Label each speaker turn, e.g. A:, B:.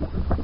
A: Thank you.